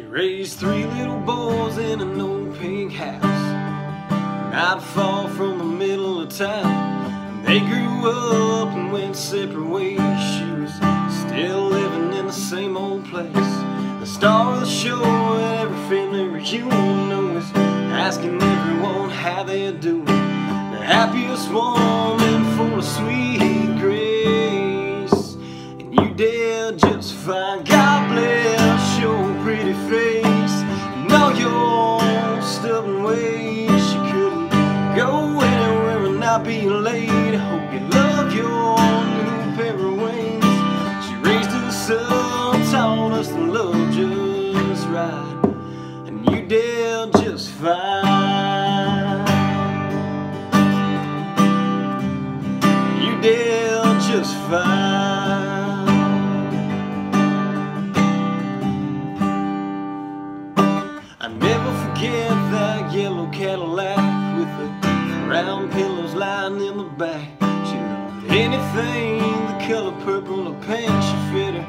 raised three little boys in an old pink house. Not far from the middle of town. They grew up and went separate ways. She was still living in the same old place. The star of the show at every family reunion always asking everyone how they're doing. The happiest woman for a sweet grace. And you did just fine. God face and all your stubborn ways. She couldn't go anywhere and not be late. Hope you love your new pair of wings. She raised us up, taught us to love just right, and you did just fine. You did just fine. Cadillac with the round pillows lying in the back. She loved anything the color purple or pink. She fed her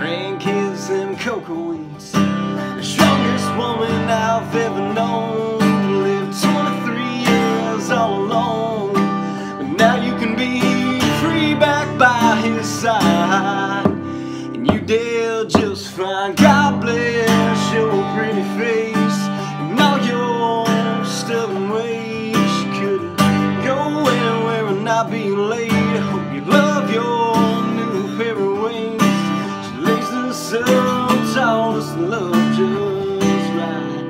grandkids them Cocoa Wheats. The strongest woman I've ever known. Lived 23 years all alone. But now you can be free back by his side. And you did just fine. God not be late. Hope you love your new pair of wings. She lays us up, taught us love just right.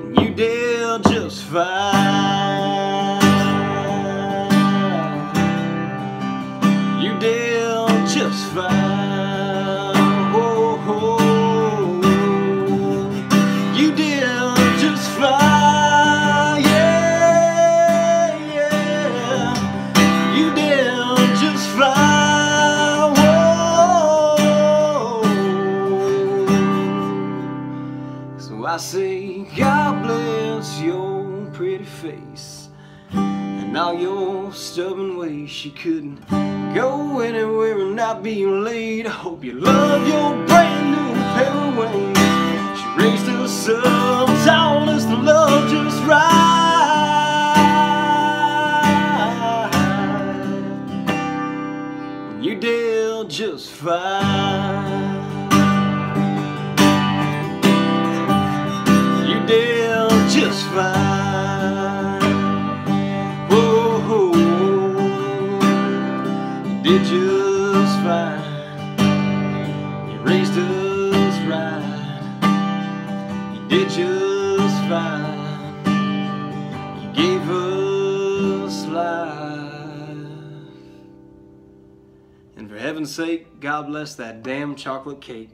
And you did just fine. You did just fine. I say, God bless your pretty face and all your stubborn ways. She couldn't go anywhere and not be late. I hope you love your brand new pair of wings. She raised us up, taught us to love just right. You did just fine. Did just fine. You raised us right. You did just fine. You gave us life. And for heaven's sake, God bless that damn chocolate cake.